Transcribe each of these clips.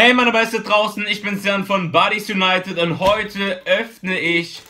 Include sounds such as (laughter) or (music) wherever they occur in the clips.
Hey meine Beste draußen, ich bin Jan von Buddies United und heute öffne ich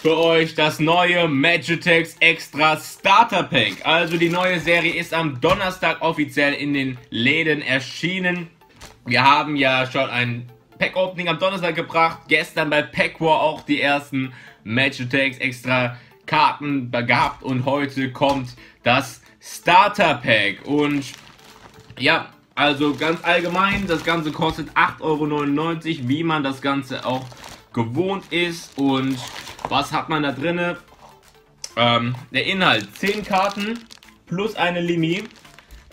für euch das neue Magitex Extra Starter Pack. Also die neue Serie ist am Donnerstag offiziell in den Läden erschienen. Wir haben ja schon ein Pack Opening am Donnerstag gebracht, gestern bei Pack War auch die ersten Magitex Extra Karten gehabt und heute kommt das Starter Pack und ja, also ganz allgemein, das Ganze kostet 8,99 Euro, wie man das Ganze auch gewohnt ist. Und was hat man da drin? Ähm, der Inhalt, 10 Karten plus eine Limi.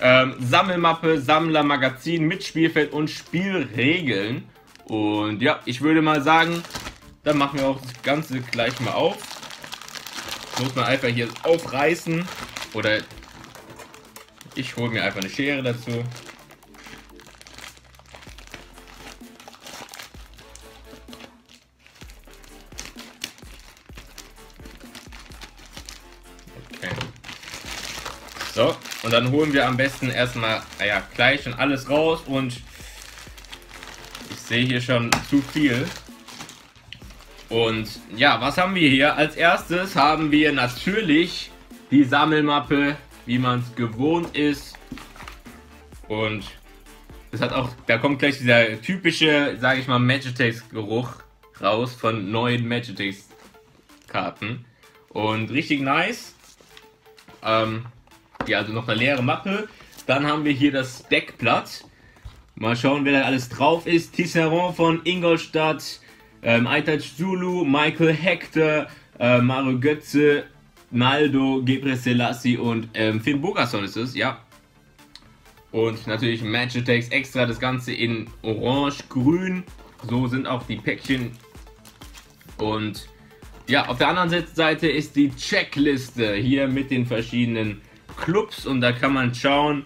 Ähm, Sammelmappe, Sammlermagazin mit Spielfeld und Spielregeln. Und ja, ich würde mal sagen, dann machen wir auch das Ganze gleich mal auf. Muss man einfach hier aufreißen. Oder ich hole mir einfach eine Schere dazu. So, und dann holen wir am besten erstmal, ah gleich schon alles raus und ich sehe hier schon zu viel. Und ja, was haben wir hier? Als erstes haben wir natürlich die Sammelmappe, wie man es gewohnt ist. Und das hat auch, da kommt gleich dieser typische, sage ich mal, Magitex-Geruch raus von neuen Magitex-Karten. Und richtig nice. Ähm, ja, also noch eine leere Mappe. Dann haben wir hier das Deckblatt. Mal schauen, wer da alles drauf ist. Tisserand von Ingolstadt, ähm, Aitaj Zulu, Michael Hector, äh, Mario Götze, Naldo, Gebre Selassie und ähm, Finn Bogason ist es, ja. Und natürlich Magitex extra, das Ganze in orange-grün. So sind auch die Päckchen. Und ja, auf der anderen Seite ist die Checkliste hier mit den verschiedenen Clubs und da kann man schauen,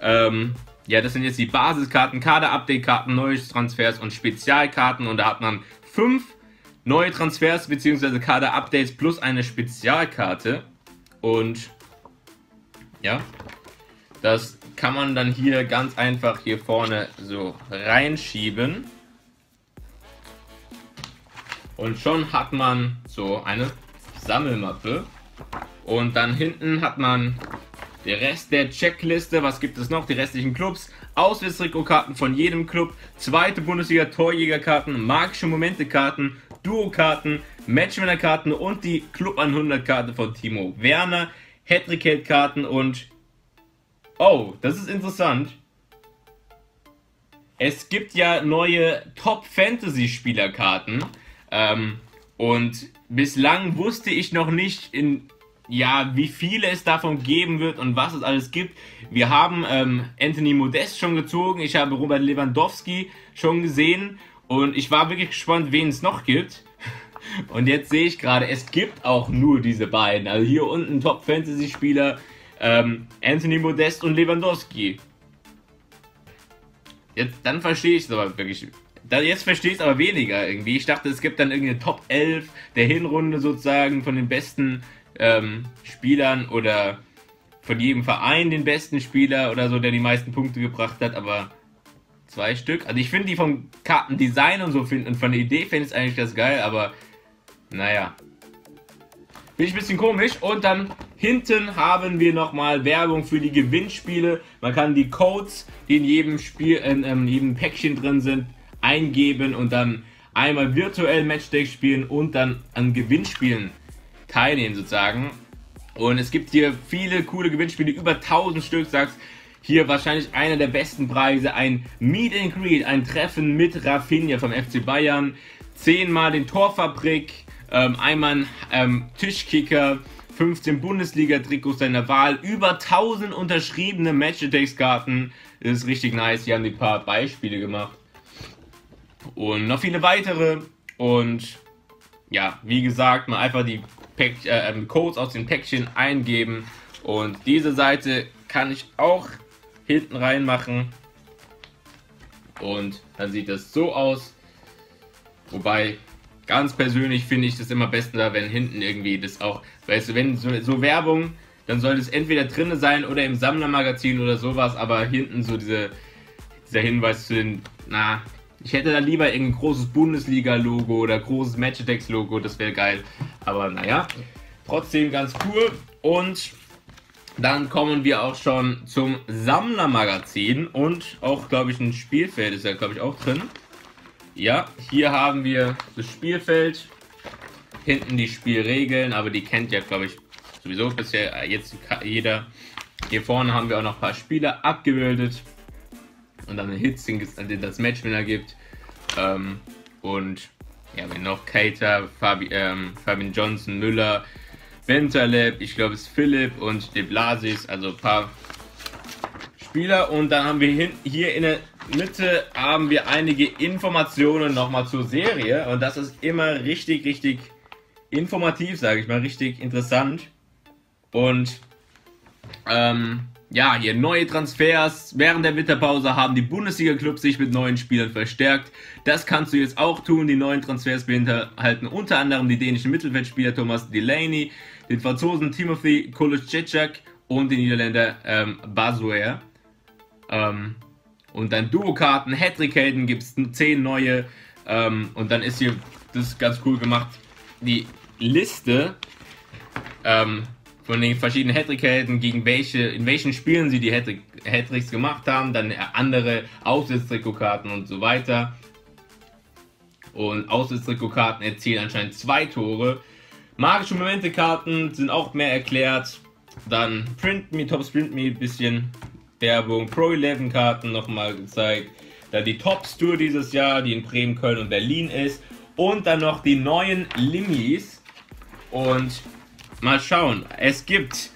ähm, ja, das sind jetzt die Basiskarten, Kader-Update-Karten, neue Transfers und Spezialkarten und da hat man fünf neue Transfers bzw. Kader-Updates plus eine Spezialkarte und ja, das kann man dann hier ganz einfach hier vorne so reinschieben. Und schon hat man so eine Sammelmappe. Und dann hinten hat man der Rest der Checkliste, was gibt es noch? Die restlichen Clubs, Auswärtstrikotkarten von jedem Club, zweite Bundesliga Torjägerkarten, magische Momente-Karten, Duo-Karten, Matchwinner-Karten und die Club 100-Karte von Timo Werner, Hattrick-Karten und... Oh, das ist interessant. Es gibt ja neue Top-Fantasy-Spielerkarten. Ähm, und bislang wusste ich noch nicht, in ja, wie viele es davon geben wird und was es alles gibt. Wir haben ähm, Anthony Modest schon gezogen, ich habe Robert Lewandowski schon gesehen und ich war wirklich gespannt, wen es noch gibt. (laughs) Und jetzt sehe ich gerade, es gibt auch nur diese beiden. Also hier unten Top-Fantasy-Spieler ähm, Anthony Modest und Lewandowski. Jetzt, dann verstehe ich es aber wirklich. jetzt verstehe ich es aber weniger irgendwie. Ich dachte, es gibt dann irgendeine Top 11 der Hinrunde sozusagen von den besten ähm, Spielern oder von jedem Verein den besten Spieler oder so, der die meisten Punkte gebracht hat, aber zwei Stück. Also ich finde die vom Kartendesign und so finden und von der Idee finde ich eigentlich das geil, aber naja. Bin ich ein bisschen komisch. Und dann hinten haben wir nochmal Werbung für die Gewinnspiele. Man kann die Codes, die in jedem Spiel, in, in jedem Päckchen drin sind, eingeben und dann einmal virtuell Matchday spielen und dann an Gewinnspielen teilnehmen sozusagen. Und es gibt hier viele coole Gewinnspiele, über 1000 Stück, sagst hier wahrscheinlich einer der besten Preise, ein Meet and Greet, ein Treffen mit Rafinha vom FC Bayern, zehnmal den Torfabrik, ähm, einmal ein ähm, Tischkicker, 15 Bundesliga-Trikots deiner Wahl, über 1000 unterschriebene Match-Attacks-Karten, das ist richtig nice, hier haben die paar Beispiele gemacht. Und noch viele weitere und ja, wie gesagt, mal einfach die Pack, äh, ähm, Codes aus den Päckchen eingeben. Und diese Seite kann ich auch hinten reinmachen. Und dann sieht das so aus. Wobei, ganz persönlich finde ich das immer besser, wenn hinten irgendwie das auch, weißt du, wenn so, so Werbung, dann soll es entweder drinne sein oder im Sammlermagazin oder sowas, aber hinten so diese dieser Hinweis zu den, na, ich hätte da lieber irgendein großes Bundesliga-Logo oder großes Matchatex-Logo, das wäre geil. Aber naja, trotzdem ganz cool. Und dann kommen wir auch schon zum Sammlermagazin und auch, glaube ich, ein Spielfeld ist ja, glaube ich, auch drin. Ja, hier haben wir das Spielfeld, hinten die Spielregeln, aber die kennt ja, glaube ich, sowieso bisher jetzt jeder. Hier vorne haben wir auch noch ein paar Spieler abgebildet und dann Hits, den das Matchwinner gibt. Ähm, und ja, wir noch Cater, Fabi, ähm, Fabian Johnson, Müller, Winterlab, ich glaube es ist Philipp und De Blasis, also ein paar Spieler. Und dann haben wir hier in der Mitte haben wir einige Informationen nochmal zur Serie. Und das ist immer richtig, richtig informativ, sage ich mal, richtig interessant. Und ähm, ja, hier neue Transfers. Während der Winterpause haben die Bundesliga-Clubs sich mit neuen Spielern verstärkt. Das kannst du jetzt auch tun. Die neuen Transfers beinhalten unter anderem die dänischen Mittelfeldspieler Thomas Delaney, den Franzosen Timothy Kolusczek und den Niederländer ähm, Bazuer. Ähm, und dann Duo-Karten, Hattrick-Helden gibt es 10 neue. Ähm, und dann ist hier, das ist ganz cool gemacht, die Liste ähm, von den verschiedenen Hattrick-Helden, gegen welche, in welchen Spielen sie die Hattricks gemacht haben, dann andere Aussichtstrikotkarten und so weiter. Und Aussichtstrikotkarten erzielen anscheinend zwei Tore. Magische Momente-Karten sind auch mehr erklärt. Dann Print Me, Top Sprint Me, bisschen Werbung. Pro 11 Karten nochmal gezeigt. Dann die Tops Tour dieses Jahr, die in Bremen, Köln und Berlin ist. Und dann noch die neuen Limis. Und mal schauen. Es gibt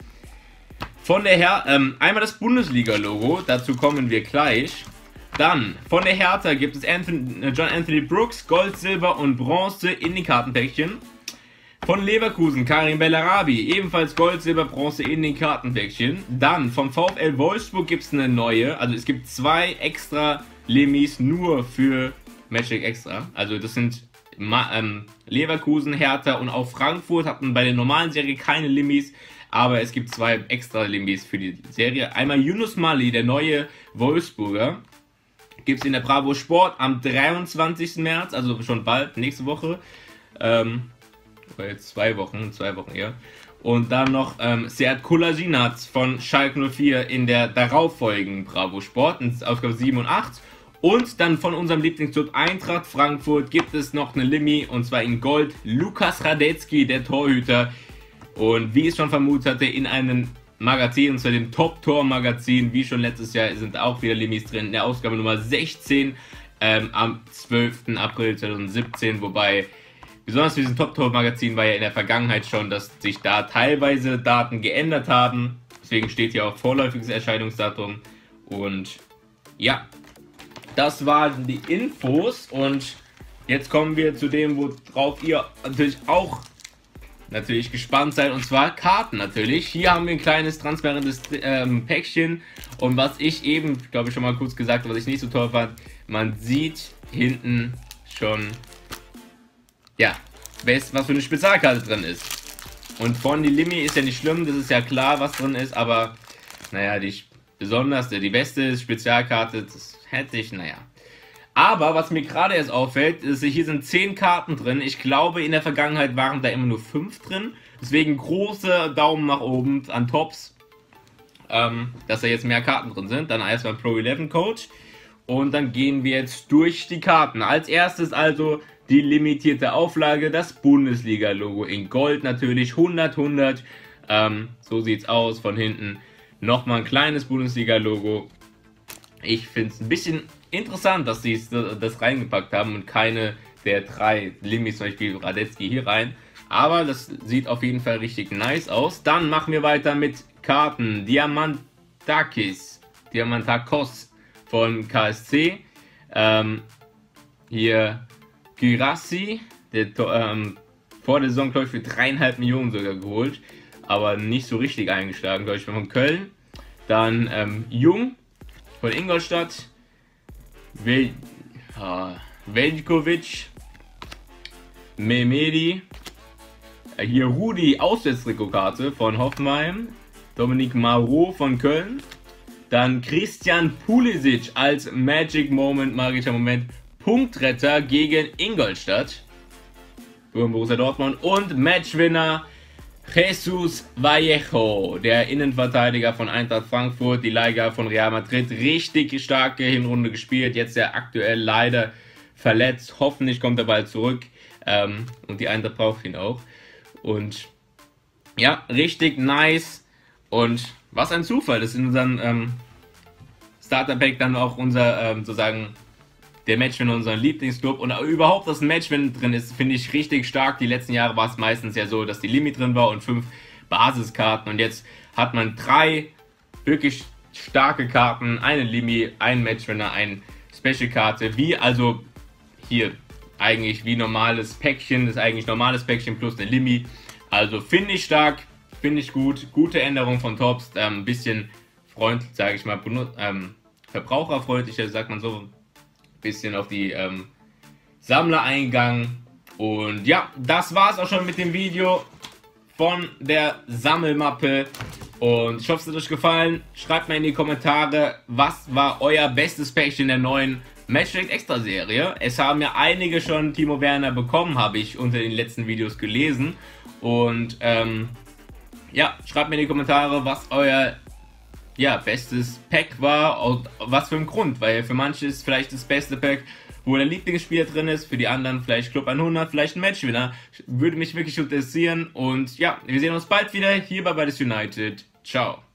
von der Her ähm, einmal das Bundesliga-Logo, dazu kommen wir gleich. Dann von der Hertha gibt es Anthony, äh, John Anthony Brooks, Gold, Silber und Bronze in den Kartenpäckchen. Von Leverkusen Karim Bellarabi, ebenfalls Gold, Silber, Bronze in den Kartenpäckchen. Dann vom VfL Wolfsburg gibt es eine neue, also es gibt zwei extra Limis nur für Magic Extra. Also das sind Leverkusen, Hertha und auch Frankfurt hatten bei der normalen Serie keine Limis, aber es gibt zwei extra Limis für die Serie. Einmal Yunus Mali, der neue Wolfsburger, gibt es in der Bravo Sport am 23. März, also schon bald, nächste Woche. Ähm, jetzt zwei Wochen, zwei Wochen eher. Und dann noch ähm, Seat Kolasinac von Schalke 04 in der darauffolgenden Bravo Sport, in Ausgabe 7 und 8. Und dann von unserem Lieblingsclub Eintracht Frankfurt gibt es noch eine Limi und zwar in Gold. Lukas Radetzky, der Torhüter. Und wie ich schon vermutet hatte, in einem Magazin, und zwar dem Top-Tor-Magazin, wie schon letztes Jahr, sind auch wieder Limis drin. In der Ausgabe Nummer 16 ähm, am 12. April 2017, wobei besonders für diesem Top-Tor-Magazin war ja in der Vergangenheit schon, dass sich da teilweise Daten geändert haben. Deswegen steht hier auch vorläufiges Erscheinungsdatum. Und ja, das waren die Infos und jetzt kommen wir zu dem, worauf ihr natürlich auch natürlich gespannt seid und zwar Karten natürlich. Hier haben wir ein kleines transparentes ähm, Päckchen und was ich eben, glaube ich, schon mal kurz gesagt was ich nicht so toll fand, man sieht hinten schon ja, was für eine Spezialkarte drin ist. Und von die Limi ist ja nicht schlimm, das ist ja klar, was drin ist, aber naja, die besonderste, die beste Spezialkarte, das hätte ich, naja. Aber was mir gerade erst auffällt, ist, hier sind 10 Karten drin. Ich glaube, in der Vergangenheit waren da immer nur 5 drin. Deswegen große Daumen nach oben an Tops, ähm, dass da jetzt mehr Karten drin sind. Dann erstmal Pro 11 Coach. Und dann gehen wir jetzt durch die Karten. Als erstes also die limitierte Auflage, das Bundesliga-Logo in Gold natürlich, 100-100. Ähm, so es aus von hinten. Nochmal ein kleines Bundesliga-Logo. Ich finde es ein bisschen interessant, dass sie das reingepackt haben und keine der drei Limis, zum Beispiel Radetzky, hier rein. Aber das sieht auf jeden Fall richtig nice aus. Dann machen wir weiter mit Karten. Diamantakis, Diamantakos von KSC. Ähm, hier Girassi, der ähm, vor der Saison, glaube ich, für dreieinhalb Millionen sogar geholt, aber nicht so richtig eingeschlagen, glaube ich, von Köln. Dann ähm, Jung von Ingolstadt, Vel Veljkovic, Mehmedi, äh, hier Rudi Auswärtstrikotkarte von Hoffenheim, Dominik Marot von Köln, Dann Christian Pulisic als Magic Moment, magischer Moment, Punktretter gegen Ingolstadt. Borussia Dortmund. Und Matchwinner Jesus Vallejo, der Innenverteidiger von Eintracht Frankfurt, die Liga von Real Madrid. Richtig starke Hinrunde gespielt. Jetzt ja aktuell leider verletzt. Hoffentlich kommt er bald zurück. Ähm, und die Eintracht braucht ihn auch. Und ja, richtig nice. Und was ein Zufall, dass in unserem ähm, Starter Pack dann auch unser ähm, sozusagen der Match in unserem Lieblingsclub. Und überhaupt das Match, wenn drin ist, finde ich richtig stark. Die letzten Jahre war es meistens ja so, dass die Limit drin war und fünf Basiskarten. Und jetzt hat man drei wirklich starke Karten, eine Limi, ein Matchwinner, eine Special-Karte, wie also hier eigentlich wie normales Päckchen, das ist eigentlich normales Päckchen plus eine Limi. Also finde ich stark, finde ich gut, gute Änderung von Tops, ein ähm, bisschen freundlich, sage ich mal, ähm, verbraucherfreundlicher, sagt man so, bisschen auf die ähm, Sammler eingegangen. Und ja, das war es auch schon mit dem Video von der Sammelmappe. Und ich hoffe, es hat euch gefallen. Schreibt mir in die Kommentare, was war euer bestes Päckchen der neuen Matchstrike Extra Serie. Es haben ja einige schon Timo Werner bekommen, habe ich unter den letzten Videos gelesen. Und ähm, ja, schreibt mir in die Kommentare, was euer ja, bestes Pack war und was für ein Grund, weil für manche ist vielleicht das beste Pack, wo der Lieblingsspieler drin ist, für die anderen vielleicht Club 100, vielleicht ein Matchwinner. Würde mich wirklich interessieren und ja, wir sehen uns bald wieder hier bei Beides United. Ciao.